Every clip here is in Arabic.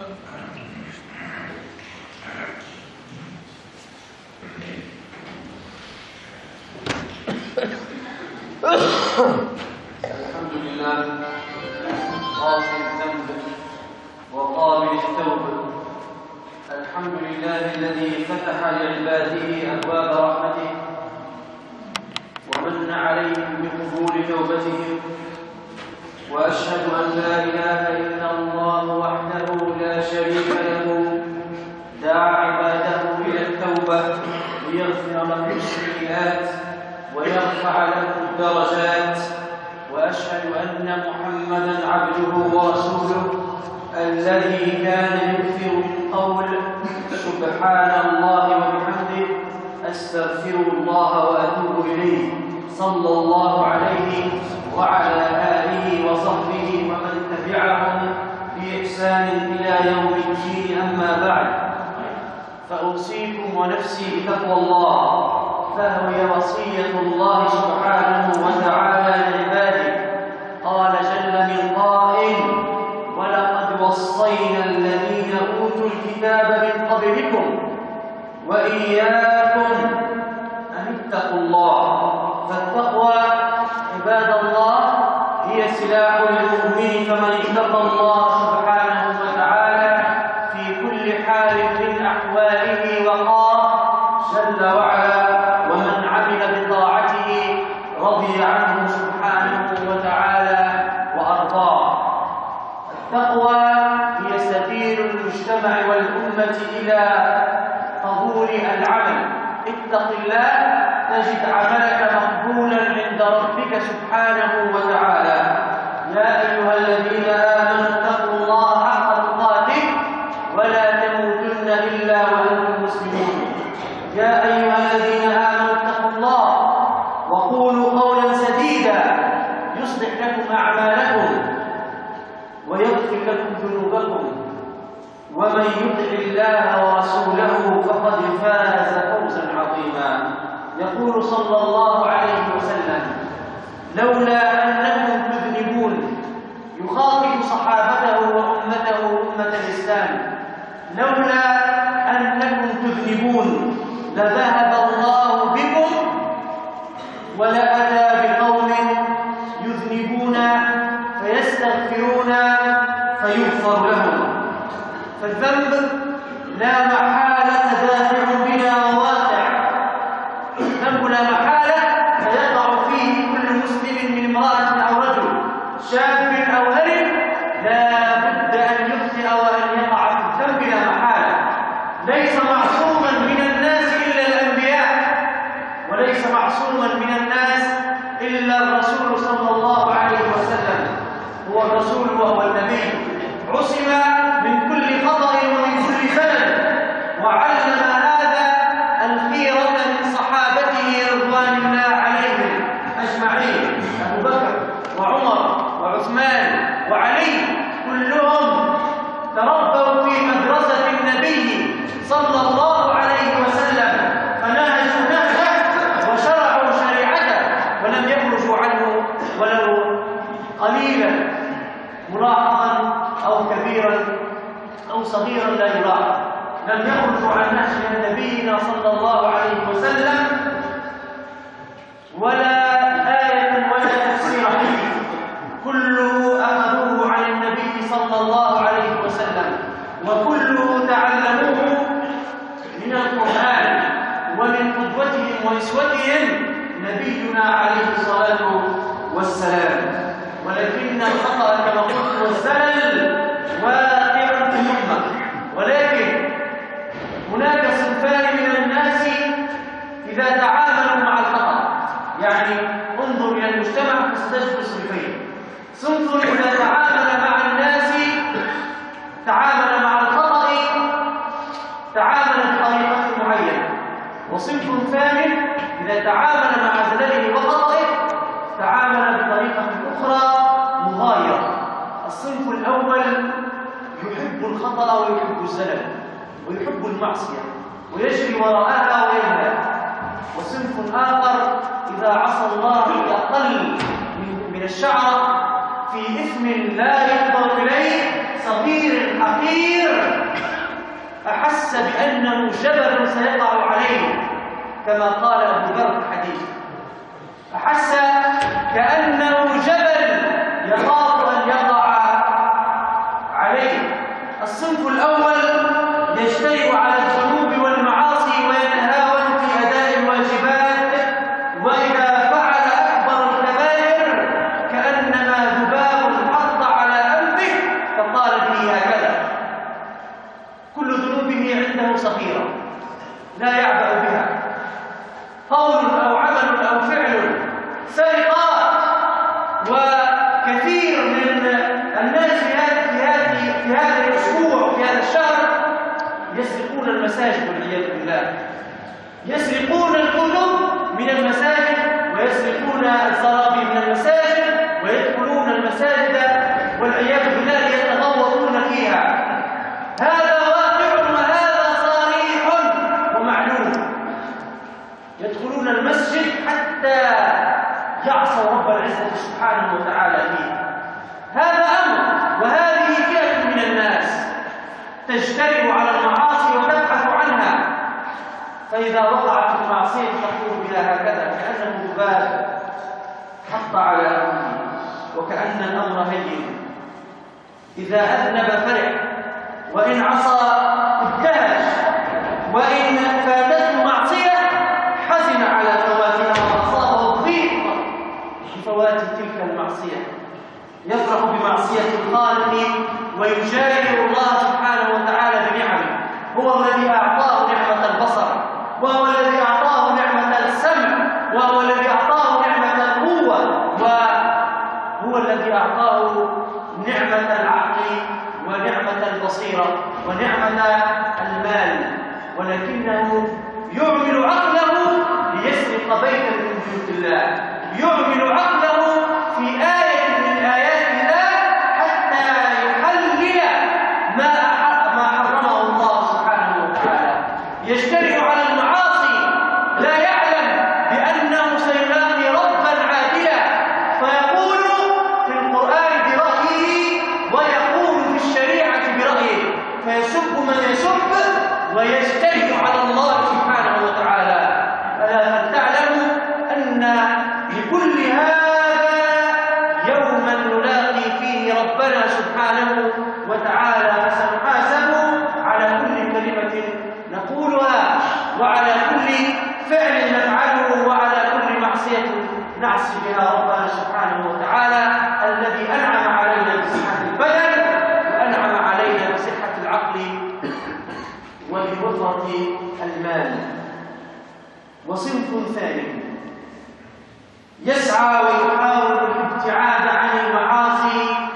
الحمد لله غافر الذنب وقابل التوبة الحمد لله الذي فتح لعباده أبواب رحمته ومن عليهم بقبول توبتهم وأشهد أن لا إله إلا الله وحده لا شريك له. دعا عباده إلى التوبة ليغفر لهم السيئات ويرفع لهم الدرجات. وأشهد أن محمدا عبده ورسوله الذي كان يكثر من قول سبحان الله وبحمده أستغفر الله وأتوب إليه. صلى الله عليه وعلى آله وصحبه ومن تبعهم بإحسان إلى يوم الدين. أما بعد فأوصيكم ونفسي بتقوى الله فهي وصية الله سبحانه وتعالى لعباده. قال جل من قائل ولقد وصينا الذين أوتوا الكتاب من قبلكم وإياكم والأمة إلى قبول العمل. اتق الله تجد عملك مقبولا عند ربك سبحانه وتعالى. يا أيها الذين آمنوا اتقوا ومن يطع الله ورسوله فقد فاز فوزا عظيما. يقول صلى الله عليه وسلم لولا أنكم تذنبون يخاطب صحابته وأمته أمة الإسلام. لولا أنكم تذنبون لذهب الله بكم ولأتى بقوم يذنبون فيستغفرون فيغفر لهم. فالذنب لا محالة دافع بنا وواقع الذنب لا محالة فيقع فيه كل مسلم من امرأة أو رجل شاب أو هرم لا بد أن يخطئ وأن يقع في الذنب لا محالة ليس معصوما من الناس إلا الأنبياء وليس معصوما من الناس إلا الرسول صلى الله عليه وسلم هو الرسول وهو النبي عصم من كل خطأ ومن كل زلل وعلم هذا الخيرة من صحابته رضوان الله عليهم أجمعين أبو بكر وعمر وعثمان وعلي كلهم تربوا في مدرسة النبي صلى الله عليه وسلم فنهجوا نهجه وشرعوا شريعته ولم يخرجوا عنه ولو قليلا ملاحظا أو كبيرا أو صغيرا لا يلاحظ لم يخرجوا عن نهج نبينا صلى الله عليه وسلم ولا آية ولا تفسير فيه كله أخذوه عن النبي صلى الله عليه وسلم وكله تعلموه من القرآن ومن قدوتهم وإسوتهم نبينا عليه الصلاة والسلام. ولكن الخطأ كما قلت والزلل واقع في الأمة ولكن هناك صنفان من الناس إذا تعاملوا مع الخطأ. يعني انظر إلى المجتمع فستجد صنفين صنف إذا تعامل مع الناس تعامل مع الخطأ تعامل بطريقة معينة. وصنف ثاني إذا تعامل مع زلله وخطئه تعامل بطريقة أخرى مغايرة. الصنف الأول يحب الخطأ ويحب الزلل ويحب المعصية ويجري وراءها وينهى وصنف آخر إذا عصى الله بأقل من- الشعر في إثم لا يقدر إليه صغير حقير أحس بأنه جبل سيقع عليه كما قال أبو ذر الحديث. أحس كأنه جبل يخاف أن يضع عليه الصنف الأول يجترئ على الذنوب والمعاصي ويتهاون في أداء الواجبات وإذا فعل أكبر الكبائر كأنما ذباب حط على أنفه فقال به هكذا كل ذنوبه عنده صغيرة لا يعبأ بها قول أو عمل أو فعل سرقات وكثير من الناس في هذه في هذه في هذا الأسبوع في هذا الشهر يسرقون المساجد والعياذ بالله يسرقون الكتب من المساجد ويسرقون الزرابي من المساجد ويدخلون المساجد والعياذ بالله ليتغوطون فيها. هذا واقع وهذا صريح ومعلوم. يدخلون المسجد حتى يعصوا رب العزة سبحانه وتعالى فيه. هذا أمر وهذه فئة من الناس تجترئ على المعاصي وتبحث عنها. فإذا وقعت المعصية تقول بها هكذا كأنه ذباب حط على أمره وكأن الأمر هين. إذا أذنب فرح وإن عصى ابتهج وإن فاتته معصية حزن على فواتها وأصابه الضيق بفوات تلك المعصية يفرح بمعصية الخالق ويجادل الله سبحانه وتعالى بنعمه هو الذي أعطاه نعمة البصر وهو الذي أعطاه نعمة السمع وهو الذي أعطاه نعمة القوة وهو الذي أعطاه نعمة العقل ونعمة البصيرة ونعمة المال ولكنه يعمل عقله ليسرق بيتا من بيوت الله يعمل عقله في آية من آيات الله حتى يحلل ما ما حرمه الله سبحانه وتعالى يجترئ على المعاصي لا يعلم بأنه سيلاقي ربا عادلا فيقول في القرآن برأيه ويقول في الشريعة برأيه فيسب من يسب ويجترئ على الله سبحانه وتعالى ألا هل تعلم أن لكل هذا يوما نلاقي فيه ربنا سبحانه وتعالى فسنحاسب على كل كلمة نقولها وعلى كل فعل نفعله وعلى كل معصية نعصي بها ربنا سبحانه وتعالى الذي أنعم علينا بصحة البدن وأنعم علينا بصحة العقل وبوفرة المال وصنف ثاني يسعى ويحاول الابتعاد عن المعاصي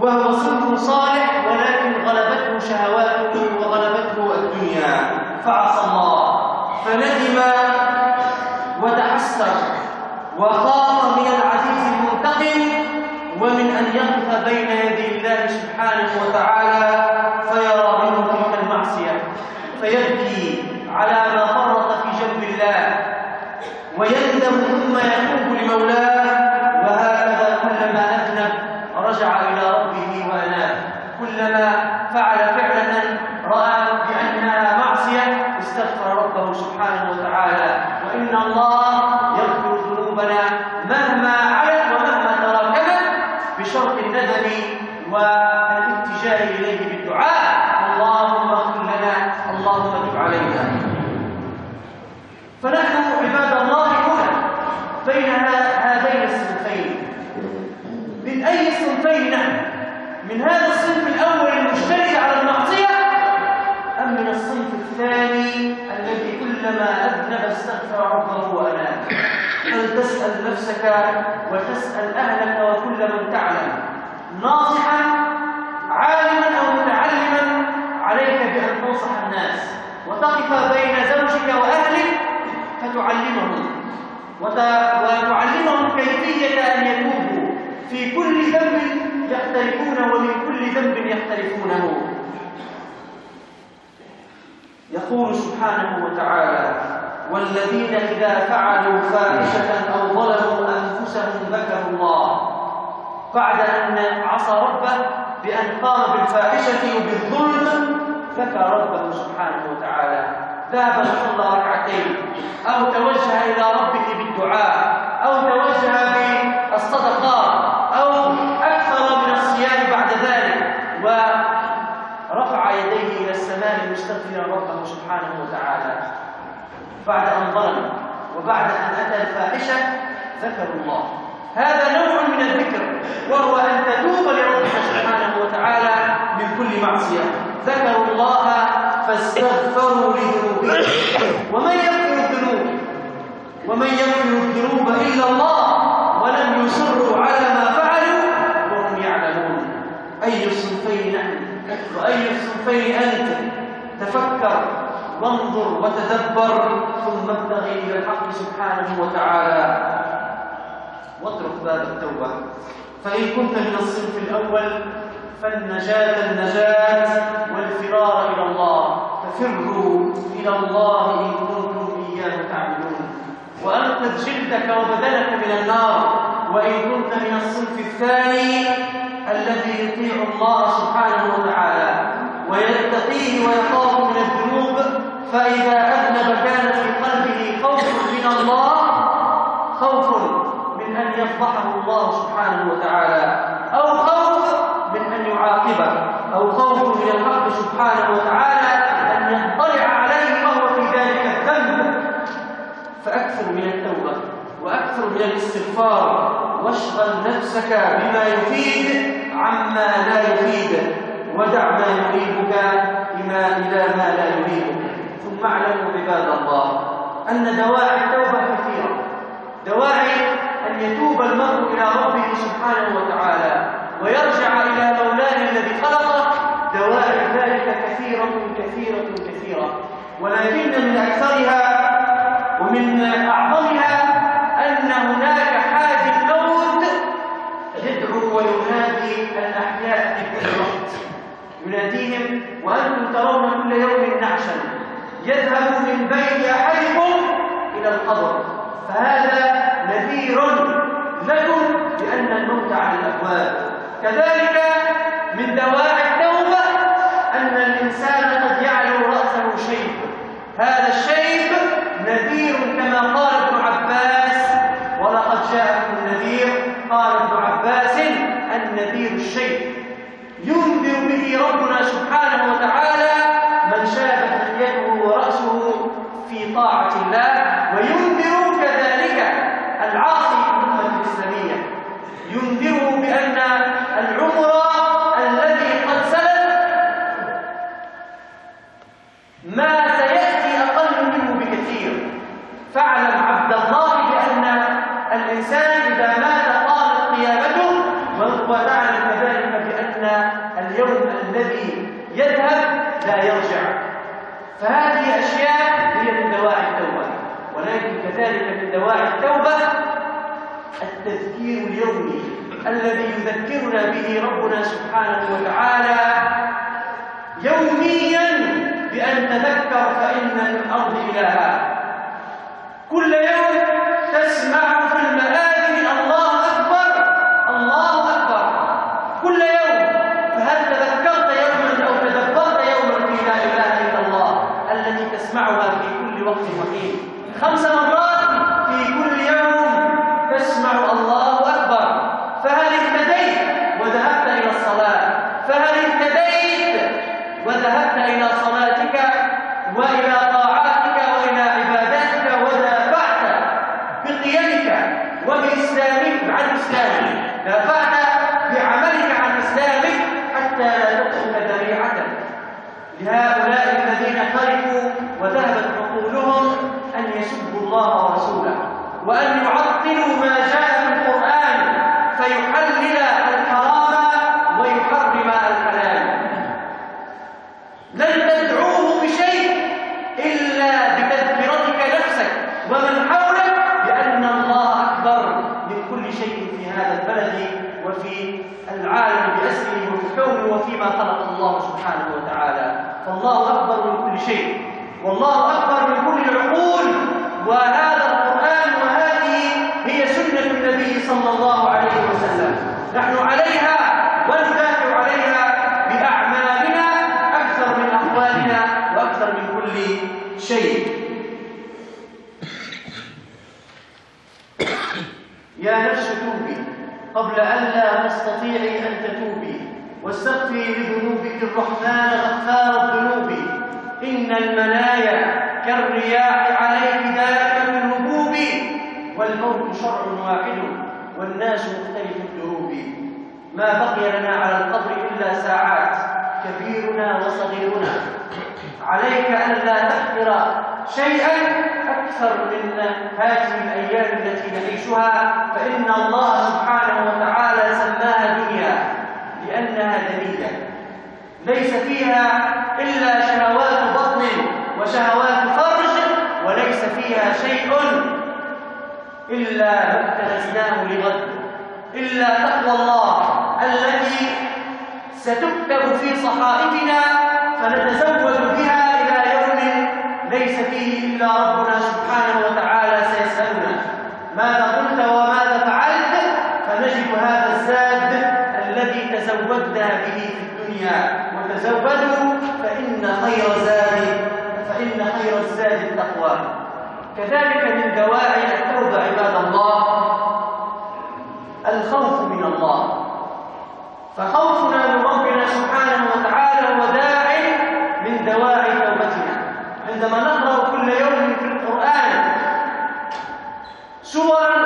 وهو صنف صالح ولكن غلبته شهواته وغلبته الدنيا فعصى الله فندم وتحسر وخاف من العزيز المنتقم ومن أن يقف بين يدي الله سبحانه وتعالى فيرى منه تلك المعصية فيبكي على ما فرط في جنب الله ويندم ثم يتوب لمولاه وهكذا كلما أذنب رجع إلى ربه وأناب كلما فعل فعلة بشرط الندم والاتجاه إليه بالدعاء. اللهم اغفر لنا. اللهم تب علينا. فنحن عباد الله هنا بين هذين الصنفين. من أي صنفين نحن؟ من هذا الصنف الأول المجتهد على المعصية أم من الصنف الثاني الذي كلما أذنب استغفر ربه وأناب؟ فلتسال نفسك وتسأل أهلك وكل من تعلم؟ ناصحا عالما أو متعلما عليك بأن تنصح الناس. وتقف بين زوجك وأهلك فتعلمهم. وتعلمهم كيفية أن يتوبوا. في كل ذنب يختلفون ومن كل ذنب يختلفونه. يقول سبحانه وتعالى والذين إذا فعلوا فاحشة أو ظلموا أنفسهم ذكروا الله. بعد أن عصى ربه بأن قام بالفاحشة وبالظلم ذكر ربه سبحانه وتعالى. ذهب صلى ركعتين. أو توجه إلى ربه بالدعاء أو توجه بالصدقات أو أكثر من الصيام بعد ذلك. ورفع يديه إلى السماء مستغفرا ربه سبحانه وتعالى. بعد أن ظلم وبعد أن أتى الفاحشة ذكروا الله. هذا نوع من الذكر. وهو أن تتوب لربك سبحانه وتعالى من كل معصية. ذكروا الله فاستغفروا لذنوبهم. ومن يغفر الذنوب؟ ومن يغفر الذنوب إلا الله ولم يصروا على ما فعلوا وهم يعلمون. أي الصنفين نحن وأي الصنفين أنت؟ تفكر وانظر وتدبر ثم ابتغي إلى الحق سبحانه وتعالى. واترك باب التوبة. فإن كنت من الصنف الأول فالنجاة النجاة والفرار إلى الله. ففروا إلى الله إن كنتم إياه تعبدون. وأنقذ جلدك وبدنك من النار. وإن كنت من الصنف الثاني الذي يطيع الله سبحانه وتعالى. ويتقيه ويخاف من الذنوب. فإذا أذنب كان في قلبه خوف من الله خوف أن يفضحه الله سبحانه وتعالى أو خوف من أن يعاقبه أو خوف من الحق سبحانه وتعالى أن يطلع عليه وهو في ذلك الذنب. فأكثر من التوبة وأكثر من الاستغفار واشغل نفسك بما يفيد عما لا يفيد ودع ما يريبك بما إلى ما لا يريبك ثم اعلموا عباد الله أن دواعي التوبة كثيرة. دواعي أن يتوب المرء إلى ربه سبحانه وتعالى ويرجع إلى مولاه الذي خلقه دواعي ذلك كثيرة كثيرة كثيرة ولكن من أكثرها ومن أعظمها أن هناك حاج الموت يدعو وينادي الأحياء في كل وقت. يناديهم وأنتم ترون كل يوم نعشا. يذهب من بيت أحدكم إلى القبر. فهذا نذير لكم بأن الموت على الأبواب. كذلك من دواعي التوبة أن الإنسان قد يعلو رأسه شيء هذا الشيء نذير كما قال ابن عباس ولقد جاءكم النذير قال ابن عباس النذير الشيء ينذر به ربنا سبحانه وتعالى من شابت لحيته ورأسه في طاعة الله وينذر كذلك العاصي في الأمة الإسلامية ينذره بأن العمر الذي قد سلف ما سيأتي أقل منه بكثير فاعلم عبد الله بأن الإنسان إذا مات قامت قيامته وتعلم كذلك بأن اليوم الذي يذهب لا يرجع. فهذه أشياء هي من دواعي التوبة. ولكن كذلك من دواعي التوبة التذكير اليومي الذي يذكرنا به ربنا سبحانه وتعالى يوميا بأن تذكر فإن في الأرض إلها. كل يوم تسمع في المآذن الله أكبر الله أكبر كل يوم فهل تذكرت يوما أو تدبرت يوما في لا إله إلا الله التي تسمعها في كل وقت وحين خمس مرات في كل يوم تسمع الله أكبر فهل اهتديت وذهبت إلى الصلاة فهل اهتديت وذهبت إلى صلاتك وإلى طاعاتك وإلى عباداتك ودافعت بقيمك وبإسلامك عن إسلامك دافعت بعملك عن إسلامك حتى لا تترك ذريعتك الذين خرجوا وذهبت عقولهم أن يسبوا الله ورسوله وأن يعطلوا ما النبي صلى الله عليه وسلم. نحن عليها وندافع عليها بأعمالنا أكثر من أقوالنا وأكثر من كل شيء. يا نفس توبي قبل أن لا تستطيعي أن تتوبي واستغفري لذنوبك الرحمن غفار الذنوب. إن المنايا كالرياح عليك دائما الهبوب والموت شر ما بقي لنا على القبر إلا ساعات كبيرنا وصغيرنا. عليك أن لا تحقر شيئا أكثر من هذه الأيام التي نعيشها فإن الله سبحانه وتعالى سماها دنيا لأنها دنية ليس فيها إلا شهوات بطن وشهوات فرج وليس فيها شيء إلا ما اكتنزناه لغد. إلا تقوى الله. التي ستكتب في صحائفنا فنتزود بها إلى يوم ليس فيه إلا ربنا سبحانه وتعالى سيسألنا. ماذا قلت وماذا فعلت؟ فنجد هذا الزاد الذي تزودنا به في الدنيا. وتزودوا فإن خير زاد فإن خير الزاد التقوى. كذلك من دواعي التوبة عباد الله الخوف من الله. فخوفنا من ربنا سبحانه وتعالى هو داع من دواعي توبتنا. عندما نقرأ كل يوم في القرآن سورا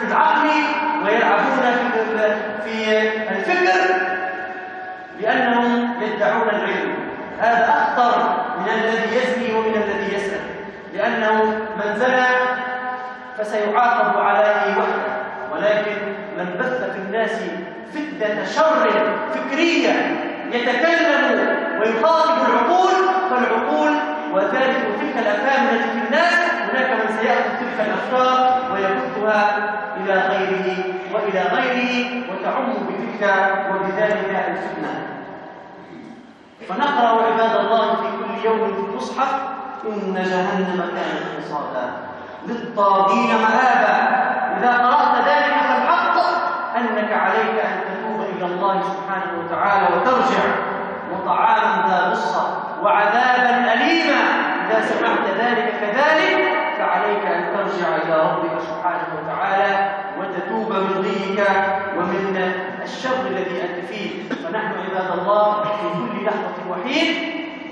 في العقل ويلعبون في في الفكر لأنهم يدعون العلم. هذا أخطر من الذي يزني ومن الذي يسأل. لأنه من زنى فسيعاقب عليه وحده ولكن من بث في الناس فتنة شر فكرية يتكلم ويخاطب العقول فالعقول وذلك تلك الأفهام التي في الناس هناك من سيأخذ تلك الأفكار ويبثها إلى غيره وإلى غيره وتعم بتلك وبذلك الفتنة. فنقرأ عباد الله في كل يوم في المصحف إن جهنم كانت مرصادا للطاغين مآبا. إذا قرأت ذلك فالحق أنك عليك أن تتوب إلى الله سبحانه وتعالى وترجع. وطعاما ذا غصة وعذابا أليما. إذا سمعت ذلك كذلك فعليك أن ترجع إلى ربك سبحانه وتعالى وتتوب من غيك ومن الشر الذي أنت فيه. فنحن عباد الله في كل لحظة وحيد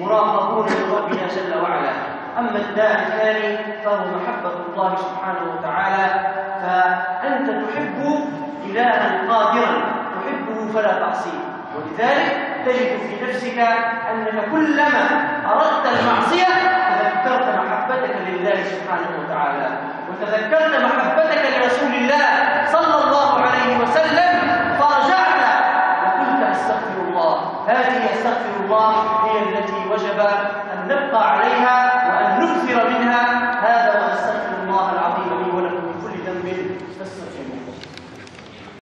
مراقبون لربنا جل وعلا. أما الداعي الثاني فهو محبة الله سبحانه وتعالى. فأنت تحب إلها قادرا تحبه فلا تعصيه. ولذلك تجد في نفسك أنك كلما أردت المعصية لله سبحانه وتعالى. وتذكرنا محبتك لرسول الله صلى الله عليه وسلم فرجعنا وقلت أستغفر الله. هذه أستغفر الله هي التي وجب أن نبقى عليها وأن نكثر منها. هذا